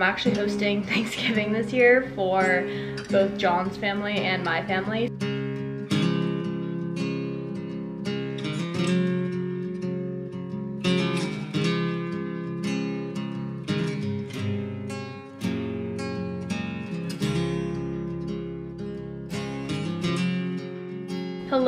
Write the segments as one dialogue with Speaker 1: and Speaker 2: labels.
Speaker 1: I'm actually hosting Thanksgiving this year for both John's family and my family.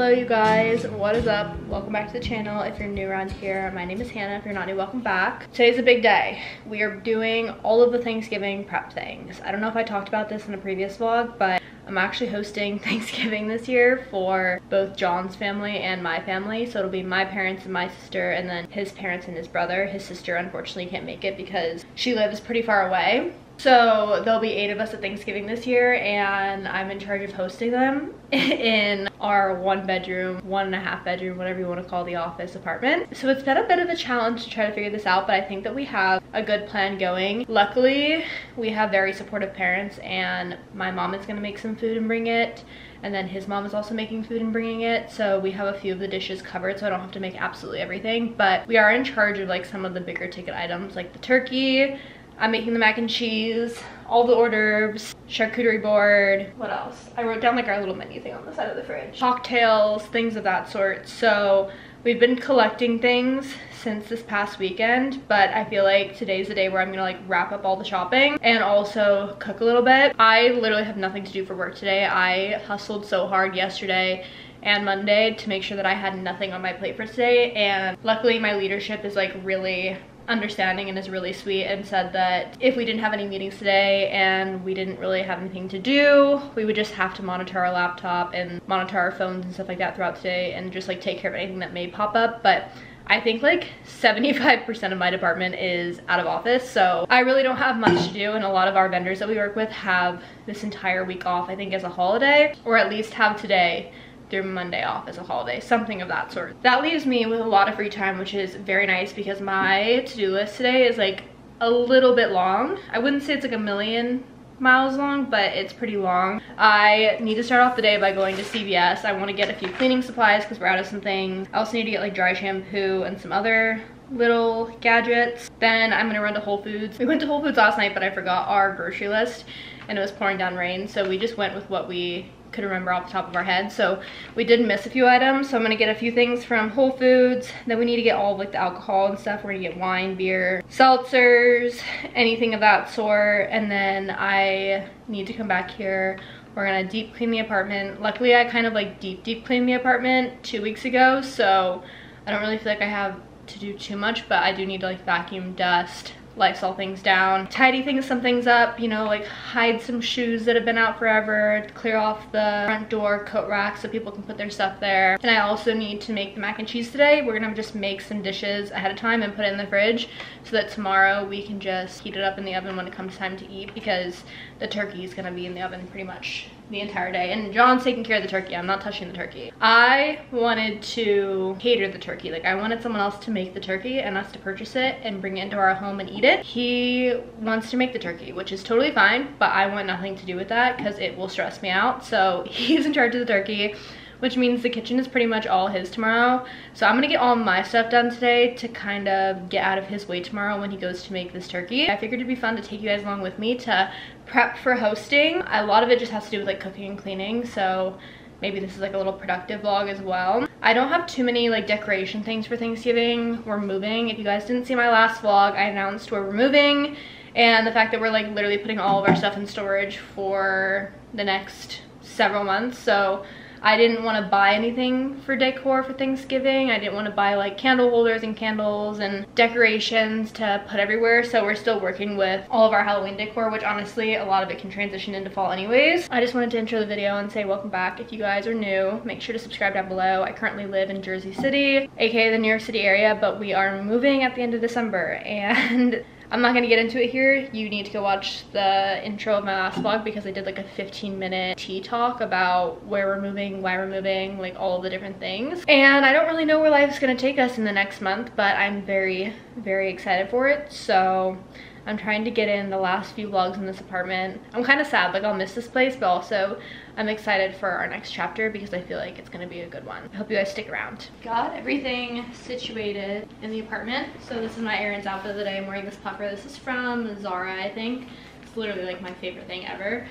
Speaker 1: Hello you guys, what is up? Welcome back to the channel. If you're new around here, my name is Hannah. If you're not new, welcome back. Today's a big day. We are doing all of the Thanksgiving prep things. I don't know if I talked about this in a previous vlog, but I'm actually hosting Thanksgiving this year for both John's family and my family. So it'll be my parents and my sister and then his parents and his brother. His sister unfortunately can't make it because she lives pretty far away. So there'll be eight of us at Thanksgiving this year and I'm in charge of hosting them in our one bedroom, one and a half bedroom, whatever you want to call the office apartment. So it's been a bit of a challenge to try to figure this out, but I think that we have a good plan going. Luckily, we have very supportive parents and my mom is going to make some food and bring it and then his mom is also making food and bringing it so we have a few of the dishes covered so I don't have to make absolutely everything but we are in charge of like some of the bigger ticket items like the turkey I'm making the mac and cheese, all the hors d'oeuvres, charcuterie board. What else? I wrote down like our little menu thing on the side of the fridge. Cocktails, things of that sort. So we've been collecting things since this past weekend, but I feel like today's the day where I'm gonna like wrap up all the shopping and also cook a little bit. I literally have nothing to do for work today. I hustled so hard yesterday and Monday to make sure that I had nothing on my plate for today and luckily my leadership is like really understanding and is really sweet and said that if we didn't have any meetings today and we didn't really have anything to do, we would just have to monitor our laptop and monitor our phones and stuff like that throughout today and just like take care of anything that may pop up. But I think like 75% of my department is out of office. So I really don't have much to do. And a lot of our vendors that we work with have this entire week off, I think as a holiday, or at least have today through Monday off as a holiday, something of that sort. That leaves me with a lot of free time, which is very nice because my to-do list today is like a little bit long. I wouldn't say it's like a million miles long, but it's pretty long. I need to start off the day by going to CVS. I want to get a few cleaning supplies because we're out of some things. I also need to get like dry shampoo and some other little gadgets. Then I'm gonna run to Whole Foods. We went to Whole Foods last night, but I forgot our grocery list and it was pouring down rain. So we just went with what we could remember off the top of our head. So we did miss a few items. So I'm gonna get a few things from Whole Foods. Then we need to get all of like the alcohol and stuff. We're gonna get wine, beer, seltzers, anything of that sort. And then I need to come back here. We're gonna deep clean the apartment. Luckily I kind of like deep, deep cleaned the apartment two weeks ago. So I don't really feel like I have to do too much, but I do need to like vacuum, dust, Lysol things down, tidy things, some things up, you know, like hide some shoes that have been out forever, clear off the front door coat rack so people can put their stuff there. And I also need to make the mac and cheese today. We're gonna just make some dishes ahead of time and put it in the fridge so that tomorrow we can just heat it up in the oven when it comes time to eat because the turkey is gonna be in the oven pretty much the entire day. And John's taking care of the turkey. I'm not touching the turkey. I wanted to cater the turkey. Like I wanted someone else to make the turkey and us to purchase it and bring it into our home and eat it. He wants to make the turkey, which is totally fine, but I want nothing to do with that because it will stress me out. So he's in charge of the turkey which means the kitchen is pretty much all his tomorrow. So I'm gonna get all my stuff done today to kind of get out of his way tomorrow when he goes to make this turkey. I figured it'd be fun to take you guys along with me to prep for hosting. A lot of it just has to do with like cooking and cleaning, so maybe this is like a little productive vlog as well. I don't have too many like decoration things for Thanksgiving. We're moving. If you guys didn't see my last vlog, I announced where we're moving and the fact that we're like literally putting all of our stuff in storage for the next several months. So I didn't want to buy anything for decor for Thanksgiving. I didn't want to buy like candle holders and candles and decorations to put everywhere. So we're still working with all of our Halloween decor, which honestly, a lot of it can transition into fall anyways. I just wanted to intro the video and say welcome back. If you guys are new, make sure to subscribe down below. I currently live in Jersey City, aka the New York City area, but we are moving at the end of December and I'm not gonna get into it here. You need to go watch the intro of my last vlog because I did like a 15 minute tea talk about where we're moving, why we're moving, like all the different things. And I don't really know where life is gonna take us in the next month, but I'm very, very excited for it. So I'm trying to get in the last few vlogs in this apartment. I'm kind of sad, like I'll miss this place, but also I'm excited for our next chapter because I feel like it's gonna be a good one. I hope you guys stick around. Got everything situated in the apartment. So this is my errands outfit of the day. I'm wearing this puffer. This is from Zara, I think. It's literally like my favorite thing ever.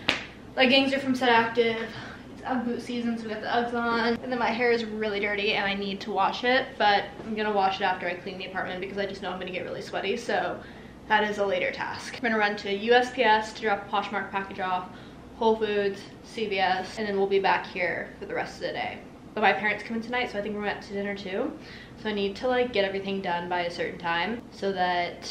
Speaker 1: Leggings are from Set Active. It's Ugg boot season, so we got the Uggs on. And then my hair is really dirty and I need to wash it, but I'm gonna wash it after I clean the apartment because I just know I'm gonna get really sweaty. So that is a later task. I'm gonna run to USPS to drop a Poshmark package off, Whole Foods, CVS, and then we'll be back here for the rest of the day. But my parents come in tonight, so I think we're out to dinner too. So I need to like get everything done by a certain time so that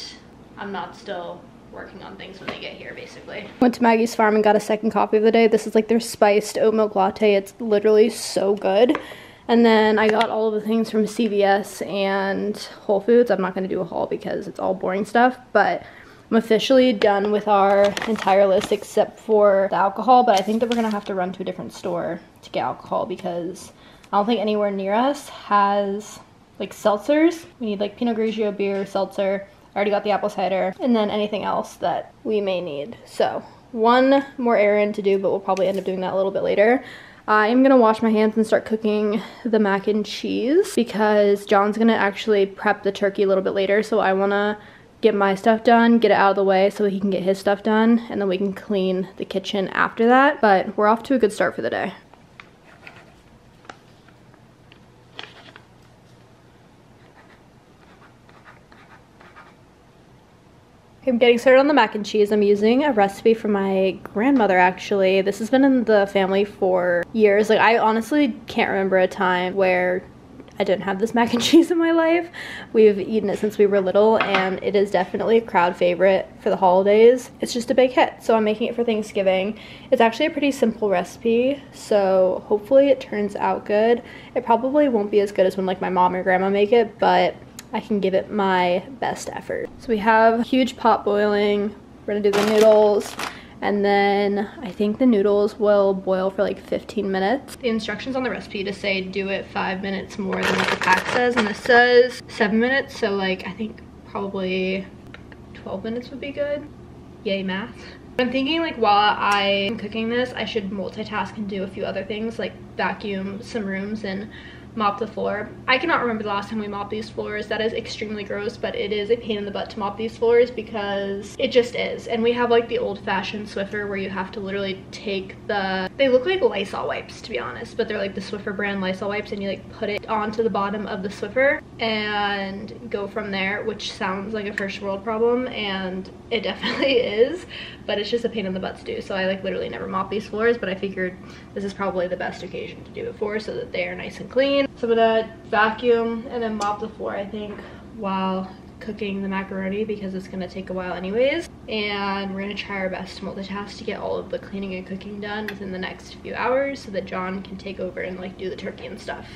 Speaker 1: I'm not still working on things when they get here basically. Went to Maggie's Farm and got a second coffee of the day. This is like their spiced oat milk latte. It's literally so good. And then I got all of the things from CVS and Whole Foods. I'm not going to do a haul because it's all boring stuff, but I'm officially done with our entire list except for the alcohol, but I think that we're going to have to run to a different store to get alcohol because I don't think anywhere near us has like seltzers. We need like Pinot Grigio beer, seltzer. I already got the apple cider and then anything else that we may need. So one more errand to do, but we'll probably end up doing that a little bit later. I'm gonna wash my hands and start cooking the mac and cheese because John's gonna actually prep the turkey a little bit later. So I wanna get my stuff done, get it out of the way so he can get his stuff done, and then we can clean the kitchen after that. But we're off to a good start for the day. I'm getting started on the mac and cheese. I'm using a recipe from my grandmother actually. This has been in the family for years. Like I honestly can't remember a time where I didn't have this mac and cheese in my life. We've eaten it since we were little and it is definitely a crowd favorite for the holidays. It's just a big hit, so I'm making it for Thanksgiving. It's actually a pretty simple recipe, so hopefully it turns out good. It probably won't be as good as when like my mom or grandma make it, but I can give it my best effort. So we have huge pot boiling. We're gonna do the noodles. And then I think the noodles will boil for like 15 minutes. The instructions on the recipe to say do it five minutes more than what the pack says. And this says seven minutes. So like I think probably 12 minutes would be good. Yay math. I'm thinking like while I'm cooking this, I should multitask and do a few other things like vacuum some rooms and mop the floor. I cannot remember the last time we mopped these floors. That is extremely gross, but it is a pain in the butt to mop these floors because it just is. And we have like the old fashioned Swiffer where you have to literally take the, they look like Lysol wipes to be honest, but they're like the Swiffer brand Lysol wipes and you like put it onto the bottom of the Swiffer and go from there, which sounds like a first world problem and it definitely is, but it's just a pain in the butt to do. So I like literally never mop these floors, but I figured this is probably the best occasion to do it for so that they are nice and clean. So I'm gonna vacuum and then mop the floor, I think, while cooking the macaroni because it's gonna take a while anyways. And we're gonna try our best to multitask to get all of the cleaning and cooking done within the next few hours so that John can take over and like do the turkey and stuff.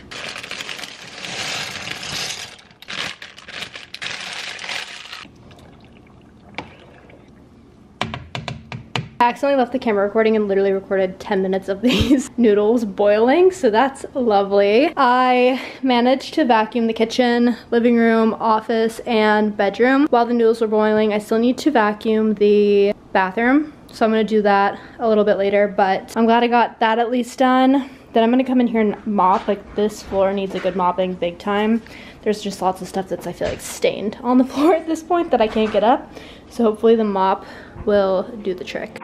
Speaker 1: Accidentally left the camera recording and literally recorded 10 minutes of these noodles boiling, so that's lovely. I managed to vacuum the kitchen, living room, office, and bedroom. While the noodles were boiling, I still need to vacuum the bathroom, so I'm gonna do that a little bit later, but I'm glad I got that at least done. Then I'm gonna come in here and mop, like this floor needs a good mopping big time. There's just lots of stuff that's I feel like stained on the floor at this point that I can't get up. So hopefully the mop will do the trick.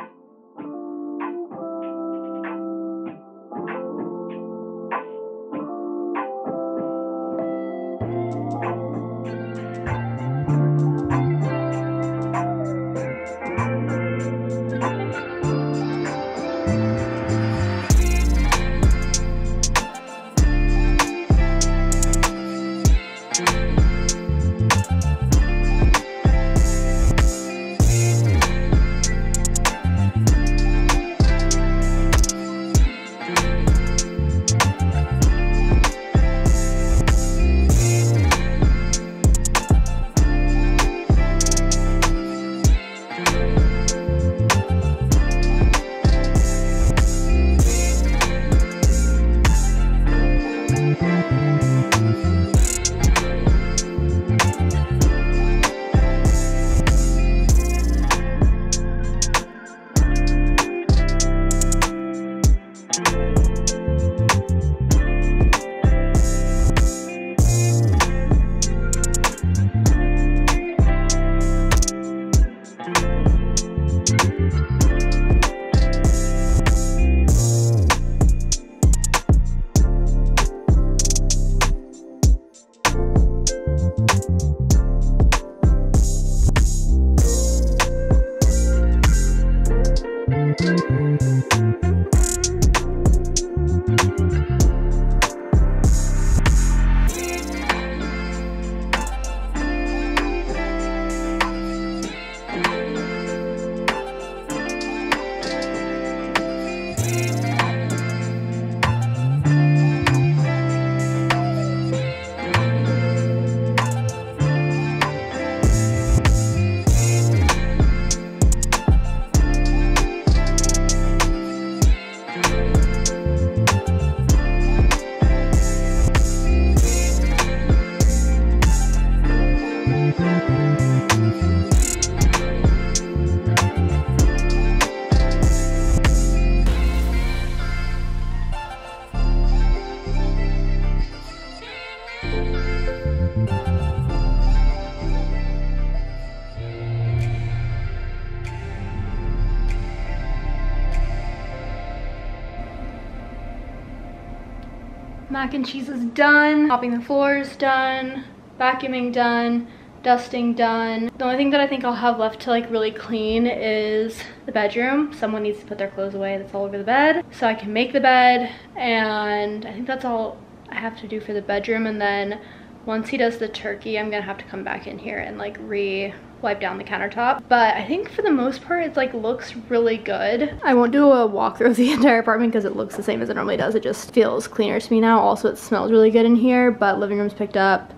Speaker 1: Mac and cheese is done. Mopping the floors done. Vacuuming done dusting done. The only thing that I think I'll have left to like really clean is the bedroom. Someone needs to put their clothes away that's all over the bed so I can make the bed and I think that's all I have to do for the bedroom and then once he does the turkey I'm gonna have to come back in here and like re wipe down the countertop but I think for the most part it's like looks really good I won't do a walkthrough of the entire apartment because it looks the same as it normally does it just feels cleaner to me now also it smells really good in here but living room's picked up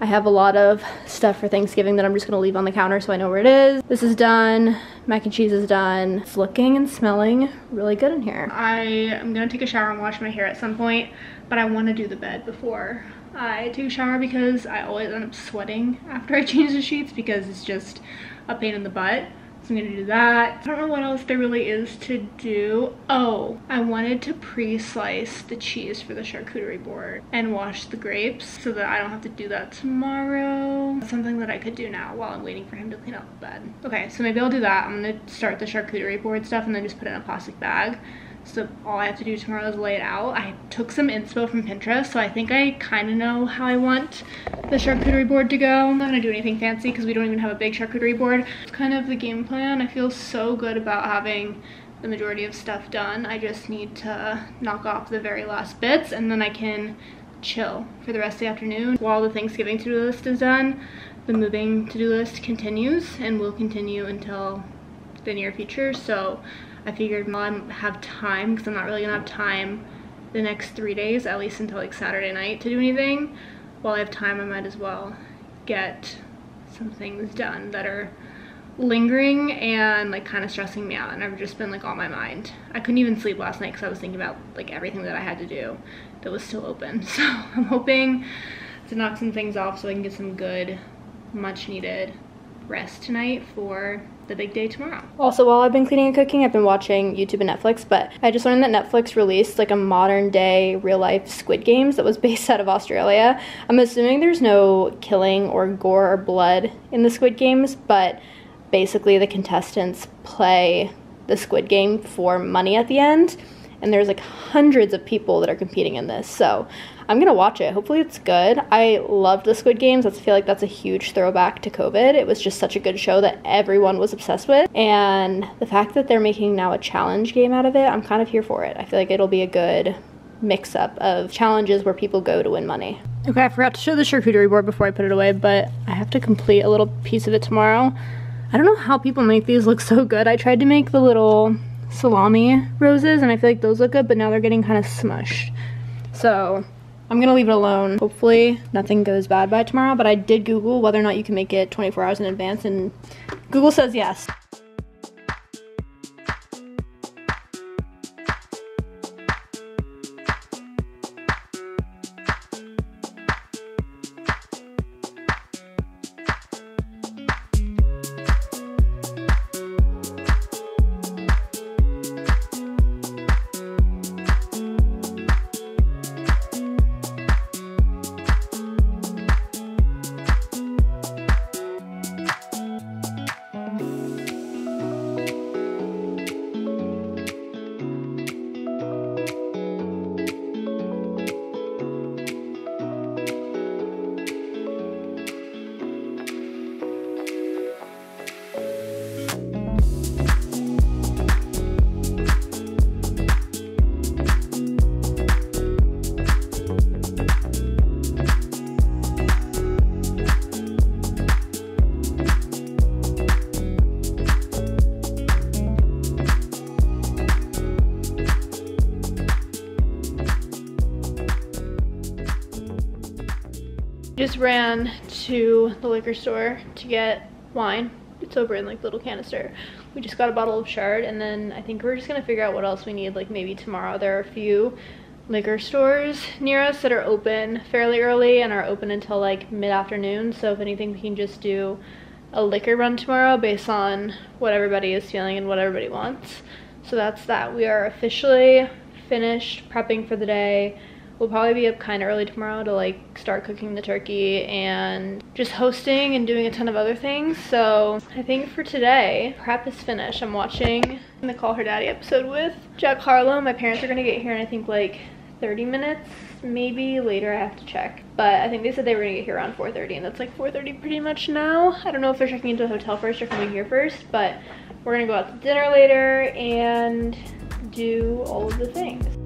Speaker 1: I have a lot of stuff for Thanksgiving that I'm just gonna leave on the counter so I know where it is. This is done. Mac and cheese is done. It's looking and smelling really good in here. I am gonna take a shower and wash my hair at some point, but I wanna do the bed before I a shower because I always end up sweating after I change the sheets because it's just a pain in the butt. So I'm gonna do that. I don't know what else there really is to do. Oh, I wanted to pre-slice the cheese for the charcuterie board and wash the grapes so that I don't have to do that tomorrow. That's something that I could do now while I'm waiting for him to clean up the bed. Okay, so maybe I'll do that. I'm gonna start the charcuterie board stuff and then just put it in a plastic bag. So all I have to do tomorrow is lay it out. I took some inspo from Pinterest, so I think I kind of know how I want the charcuterie board to go. I'm not gonna do anything fancy because we don't even have a big charcuterie board. It's kind of the game plan. I feel so good about having the majority of stuff done. I just need to knock off the very last bits and then I can chill for the rest of the afternoon. While the Thanksgiving to-do list is done, the moving to-do list continues and will continue until the near future. So I figured while I have time, because I'm not really gonna have time the next three days, at least until like Saturday night to do anything, while I have time I might as well get some things done that are lingering and like kind of stressing me out and I've just been like on my mind. I couldn't even sleep last night because I was thinking about like everything that I had to do that was still open. So I'm hoping to knock some things off so I can get some good, much needed rest tonight for the big day tomorrow. Also, while I've been cleaning and cooking, I've been watching YouTube and Netflix, but I just learned that Netflix released like a modern day real life Squid Games that was based out of Australia. I'm assuming there's no killing or gore or blood in the Squid Games, but basically the contestants play the Squid Game for money at the end and there's like hundreds of people that are competing in this. So I'm gonna watch it. Hopefully it's good. I loved the Squid Games. I feel like that's a huge throwback to COVID. It was just such a good show that everyone was obsessed with. And the fact that they're making now a challenge game out of it, I'm kind of here for it. I feel like it'll be a good mix up of challenges where people go to win money. Okay, I forgot to show the charcuterie board before I put it away, but I have to complete a little piece of it tomorrow. I don't know how people make these look so good. I tried to make the little salami roses and I feel like those look good but now they're getting kind of smushed. So I'm gonna leave it alone. Hopefully nothing goes bad by tomorrow but I did google whether or not you can make it 24 hours in advance and Google says yes to the liquor store to get wine. It's over in like little canister. We just got a bottle of Chard and then I think we're just gonna figure out what else we need like maybe tomorrow. There are a few liquor stores near us that are open fairly early and are open until like mid-afternoon. So if anything, we can just do a liquor run tomorrow based on what everybody is feeling and what everybody wants. So that's that. We are officially finished prepping for the day. We'll probably be up kind of early tomorrow to like start cooking the turkey and just hosting and doing a ton of other things. So I think for today, prep is finished. I'm watching the Call Her Daddy episode with Jack Harlow. My parents are gonna get here in I think like 30 minutes maybe later I have to check. But I think they said they were gonna get here around 4.30 and that's like 4.30 pretty much now. I don't know if they're checking into the hotel first or coming here first, but we're gonna go out to dinner later and do all of the things.